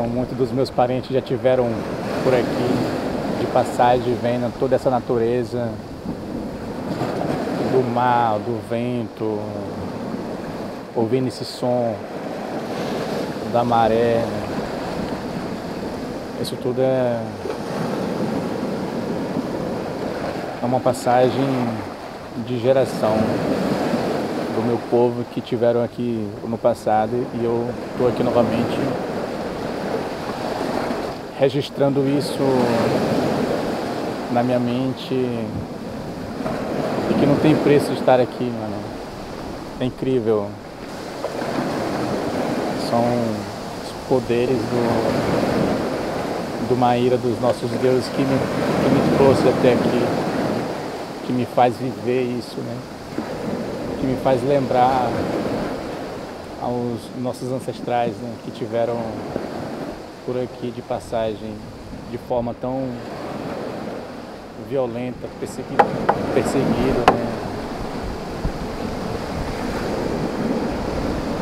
Então, muitos dos meus parentes já tiveram por aqui, de passagem, vendo toda essa natureza do mar, do vento, ouvindo esse som da maré. Isso tudo é, é uma passagem de geração do meu povo que tiveram aqui no passado e eu estou aqui novamente registrando isso na minha mente e que não tem preço estar aqui, mano. É incrível. São os poderes do, do Maíra, dos nossos deuses que me, que me trouxe até aqui, que me faz viver isso, né? Que me faz lembrar aos nossos ancestrais né? que tiveram por aqui de passagem de forma tão violenta, perseguido, perseguido né?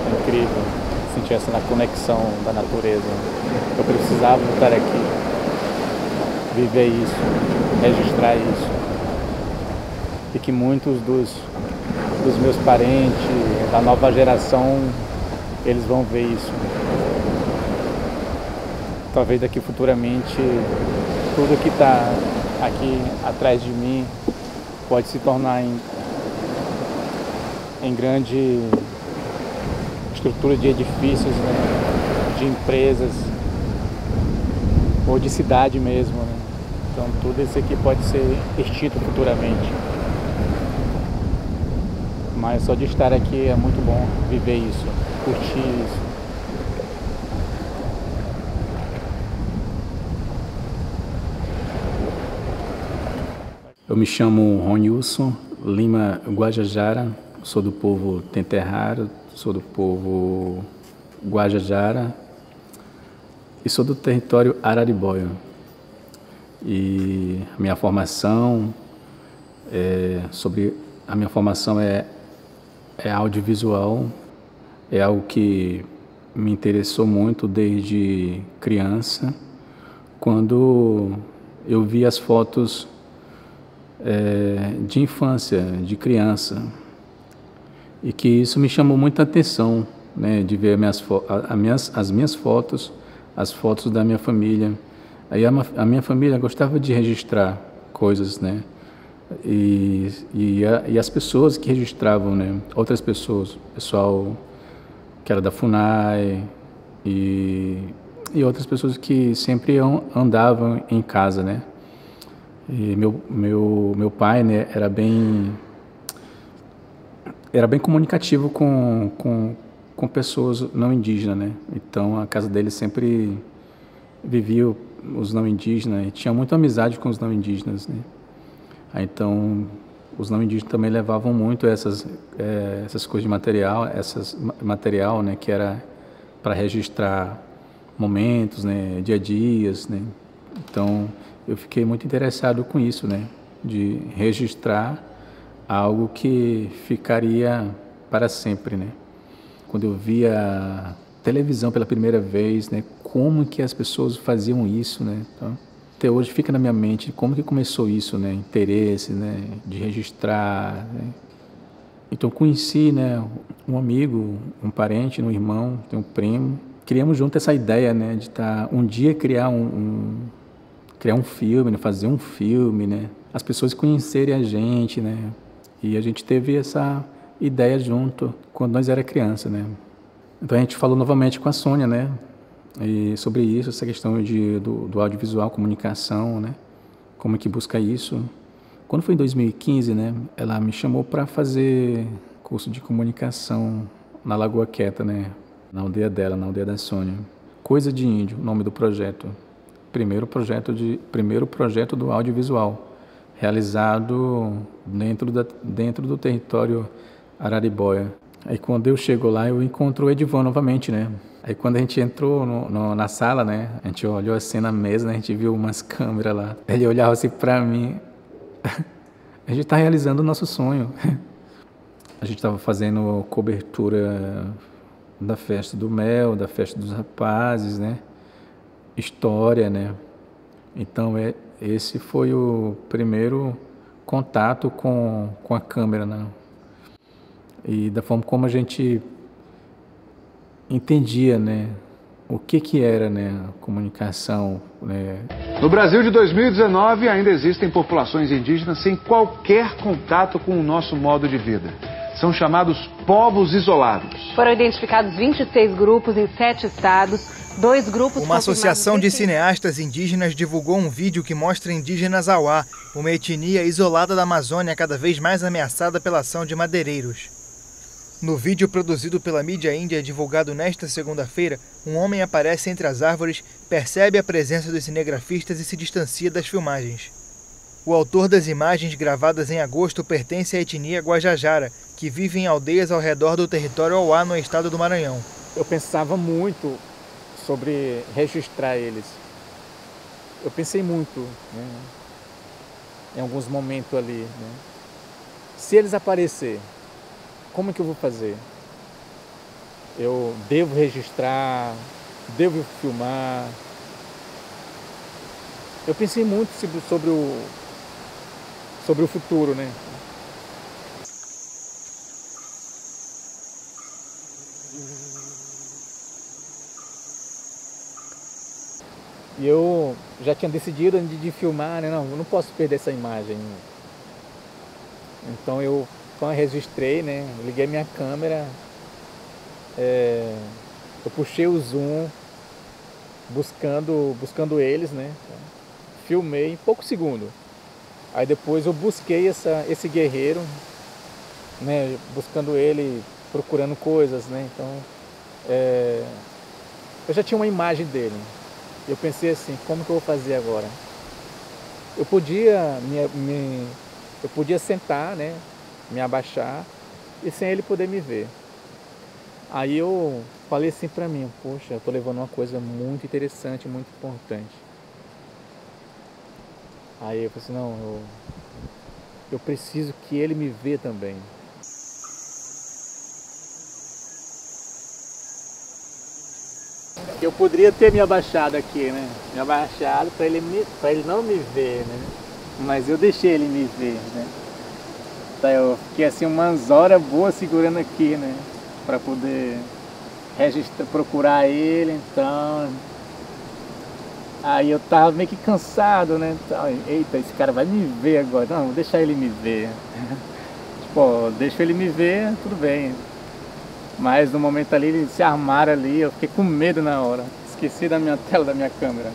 É incrível sentir essa conexão da natureza. Eu precisava estar aqui, viver isso, registrar isso. E que muitos dos, dos meus parentes, da nova geração, eles vão ver isso talvez daqui futuramente tudo que está aqui atrás de mim pode se tornar em, em grande estrutura de edifícios, né? de empresas ou de cidade mesmo. Né? Então tudo isso aqui pode ser extinto futuramente. Mas só de estar aqui é muito bom viver isso, curtir isso. Eu me chamo Ronilson Lima Guajajara, sou do povo Tenterraro, sou do povo Guajajara e sou do território Araribóia. E a minha formação é sobre a minha formação é é audiovisual, é algo que me interessou muito desde criança, quando eu vi as fotos é, de infância, de criança, e que isso me chamou muita atenção, né, de ver minhas, minhas, as minhas fotos, as fotos da minha família. Aí a, a minha família gostava de registrar coisas, né, e, e, e, as pessoas que registravam, né, outras pessoas, pessoal que era da Funai e, e outras pessoas que sempre andavam em casa, né, e meu, meu, meu pai né, era bem era bem comunicativo com, com, com pessoas não indígenas, né? Então a casa dele sempre vivia os não indígenas e tinha muita amizade com os não indígenas, né? Aí, então os não indígenas também levavam muito essas é, essas coisas de material, essas material, né? Que era para registrar momentos, né? Dia a dias, né? Então eu fiquei muito interessado com isso, né? De registrar algo que ficaria para sempre, né? Quando eu via televisão pela primeira vez, né? Como que as pessoas faziam isso, né? Então, até hoje fica na minha mente como que começou isso, né? Interesse, né? De registrar, né? Então conheci, né? Um amigo, um parente, um irmão, um primo. Criamos junto essa ideia, né? De estar tá, um dia criar um, um criar um filme, né? fazer um filme, né? As pessoas conhecerem a gente, né? E a gente teve essa ideia junto quando nós era criança, né? Então a gente falou novamente com a Sônia, né? E sobre isso, essa questão de, do, do audiovisual, comunicação, né? Como é que busca isso? Quando foi em 2015, né? Ela me chamou para fazer curso de comunicação na Lagoa Quieta, né? Na aldeia dela, na aldeia da Sônia. Coisa de Índio, o nome do projeto primeiro projeto de primeiro projeto do audiovisual realizado dentro da, dentro do território Araribóia. Aí quando eu chego lá eu encontro o Edivan novamente, né? Aí quando a gente entrou no, no, na sala, né? A gente olhou assim na mesa, né? a gente viu umas câmeras lá. Ele olhava assim para mim. a gente está realizando o nosso sonho. a gente estava fazendo cobertura da festa do mel, da festa dos rapazes, né? História, né? Então é, esse foi o primeiro contato com, com a câmera, né? E da forma como a gente entendia, né? O que que era, né? Comunicação, né? No Brasil de 2019 ainda existem populações indígenas sem qualquer contato com o nosso modo de vida. São chamados povos isolados. Foram identificados 26 grupos em sete estados. Dois grupos Uma associação de cineastas indígenas divulgou um vídeo que mostra indígenas Auá, uma etnia isolada da Amazônia cada vez mais ameaçada pela ação de madeireiros. No vídeo produzido pela mídia índia divulgado nesta segunda-feira, um homem aparece entre as árvores, percebe a presença dos cinegrafistas e se distancia das filmagens. O autor das imagens gravadas em agosto pertence à etnia Guajajara, que vive em aldeias ao redor do território Auá, no estado do Maranhão. Eu pensava muito sobre registrar eles. Eu pensei muito né, em alguns momentos ali. Né? Se eles aparecer, como é que eu vou fazer? Eu devo registrar, devo filmar. Eu pensei muito sobre o, sobre o futuro, né? E eu já tinha decidido de, de filmar, né? Não, não posso perder essa imagem. Então eu registrei, né? Liguei minha câmera, é, eu puxei o zoom buscando, buscando eles, né? Filmei em poucos segundos. Aí depois eu busquei essa, esse guerreiro, né? Buscando ele, procurando coisas, né? Então é, eu já tinha uma imagem dele. Eu pensei assim, como que eu vou fazer agora? Eu podia me, me eu podia sentar, né? Me abaixar e sem ele poder me ver. Aí eu falei assim para mim, poxa, eu tô levando uma coisa muito interessante, muito importante. Aí eu falei assim, não, eu, eu preciso que ele me vê também. Eu poderia ter me abaixado aqui, né? Me abaixado para ele, ele não me ver, né? Mas eu deixei ele me ver, né? Então eu fiquei assim umas horas boas segurando aqui, né? Para poder registrar, procurar ele, então... Aí eu tava meio que cansado, né? Então, eita, esse cara vai me ver agora. Não, vou deixar ele me ver. tipo, deixa ele me ver, tudo bem. Mas no momento ali eles se armaram ali, eu fiquei com medo na hora. Esqueci da minha tela da minha câmera.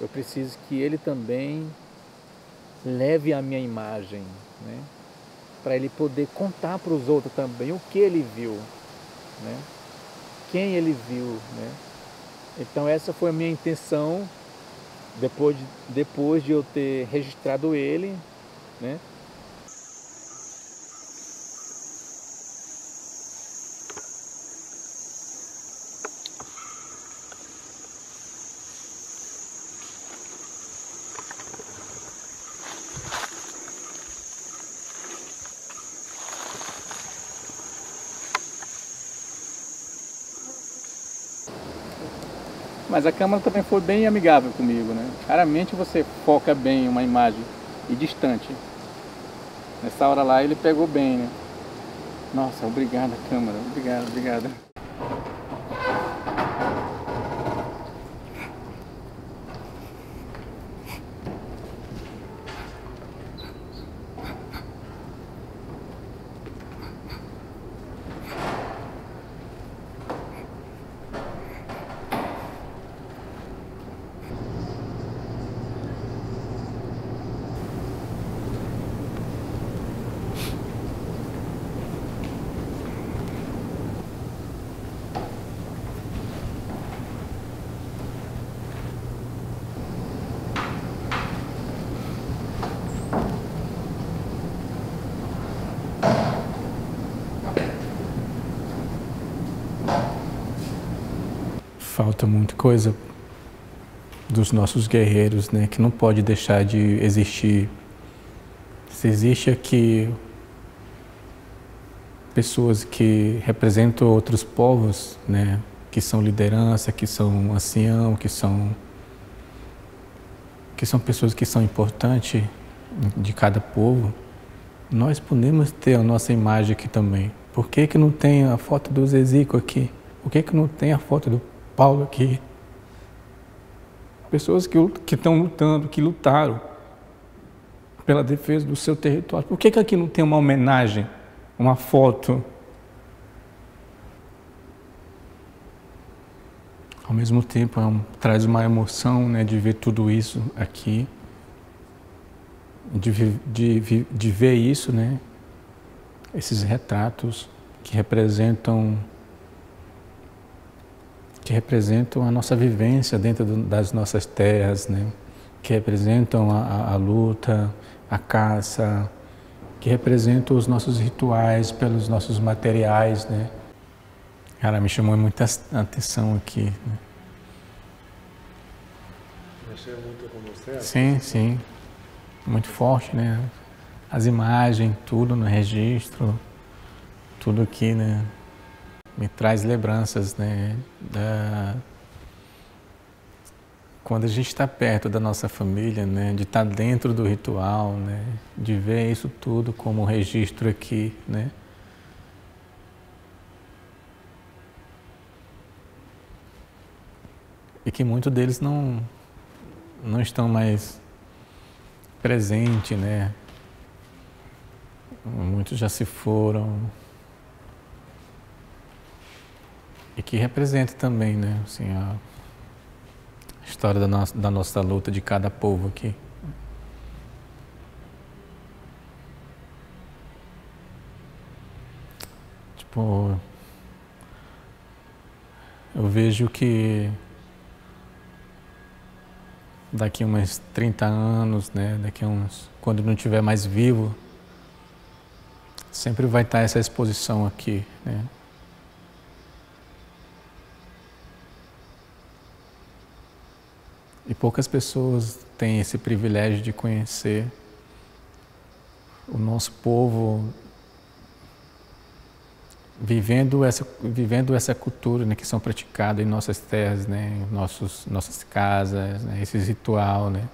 Eu preciso que ele também leve a minha imagem, né? Para ele poder contar para os outros também o que ele viu, né? Quem ele viu, né? Então essa foi a minha intenção depois de, depois de eu ter registrado ele, né? Mas a câmera também foi bem amigável comigo, né? Raramente você foca bem uma imagem e distante. Nessa hora lá ele pegou bem, né? Nossa, obrigado câmera, obrigado, obrigado. Falta muita coisa dos nossos guerreiros, né, que não pode deixar de existir. Se existe aqui pessoas que representam outros povos, né, que são liderança, que são ancião, que são que são pessoas que são importantes de cada povo, nós podemos ter a nossa imagem aqui também. Por que, que não tem a foto do Zezico aqui? Por que, que não tem a foto do Paulo aqui? Pessoas que, que estão lutando, que lutaram pela defesa do seu território. Por que, que aqui não tem uma homenagem, uma foto? Ao mesmo tempo, é um, traz uma emoção né, de ver tudo isso aqui, de, de, de ver isso, né, esses retratos que representam que representam a nossa vivência dentro das nossas terras, né? que representam a, a, a, luta, a caça, que representam os nossos rituais pelos nossos materiais. Né? Cara, me chamou muita atenção aqui. Né? Mexeu muito com você? Sim, sim. Muito forte, né? As imagens, tudo no registro, tudo aqui, né? Me traz lembranças, né? Da... Quando a gente está perto da nossa família, né? De estar tá dentro do ritual, né? De ver isso tudo como registro aqui, né? E que muitos deles não não estão mais presentes, né? Muitos já se foram, e que representa também, né, assim, a história da nossa, da nossa luta de cada povo aqui. Tipo, eu vejo que daqui uns 30 anos, né, daqui uns, quando não estiver mais vivo, sempre vai estar essa exposição aqui, né? E poucas pessoas têm esse privilégio de conhecer o nosso povo vivendo essa, vivendo essa cultura né, que são praticadas em nossas terras, né, em nossos, nossas casas, né, esse ritual. Né.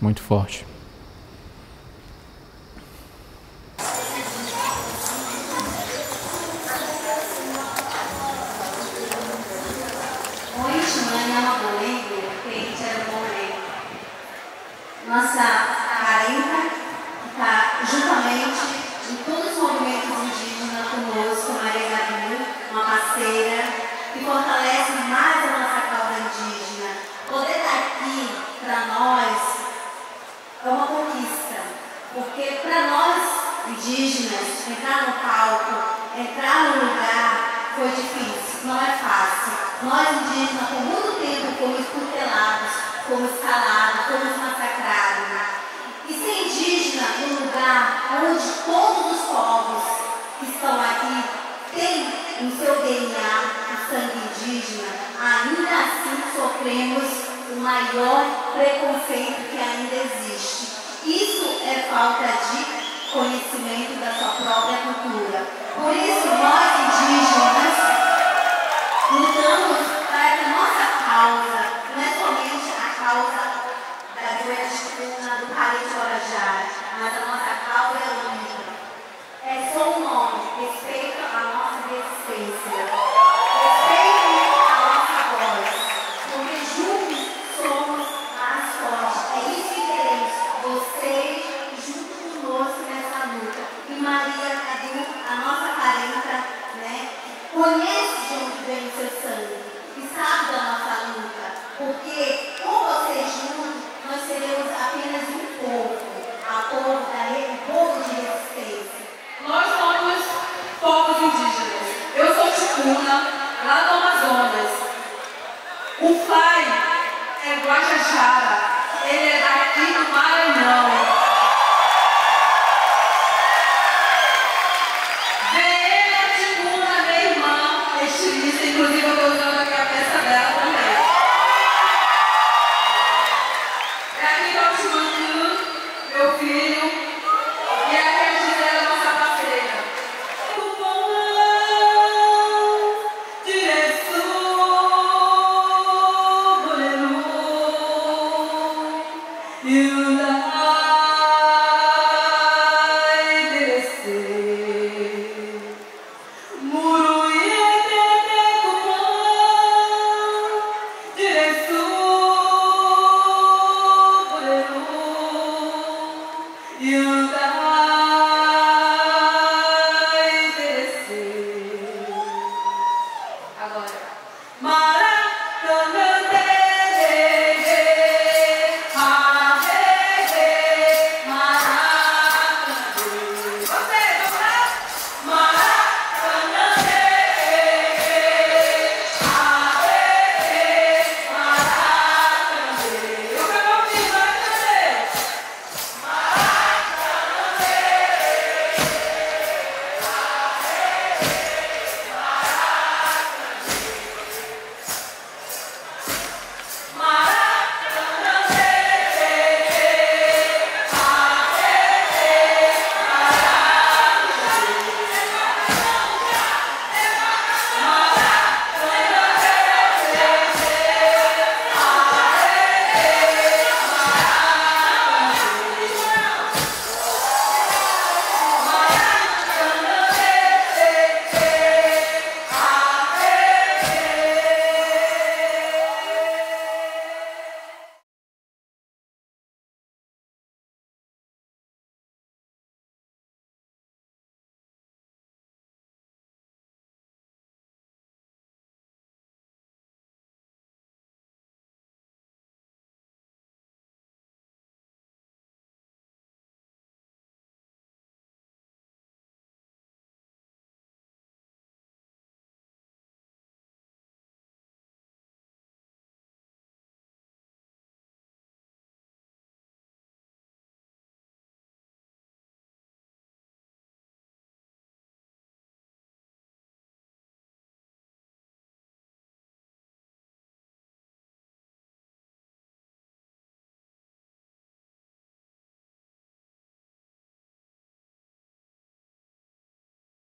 Muito forte. Nossa parenta está juntamente em todos os movimentos indígenas conosco, Maria Gabi, uma parceira que fortalece mais a nossa causa indígena. Poder estar aqui para nós é uma conquista, porque para nós indígenas entrar no palco, entrar no lugar foi difícil, não é fácil. Nós indígenas por muito tempo fomos tutelados, fomos calados, fomos massacrados. E ser indígena em um lugar onde todos os povos que estão aqui têm no seu DNA o sangue indígena, ainda sofremos o maior preconceito que ainda existe. Isso é falta de conhecimento da sua própria cultura. Por isso, nós indígenas lutamos para que a nossa causa, não é somente a causa da doença do Parente Orajá, mas a nossa causa é. É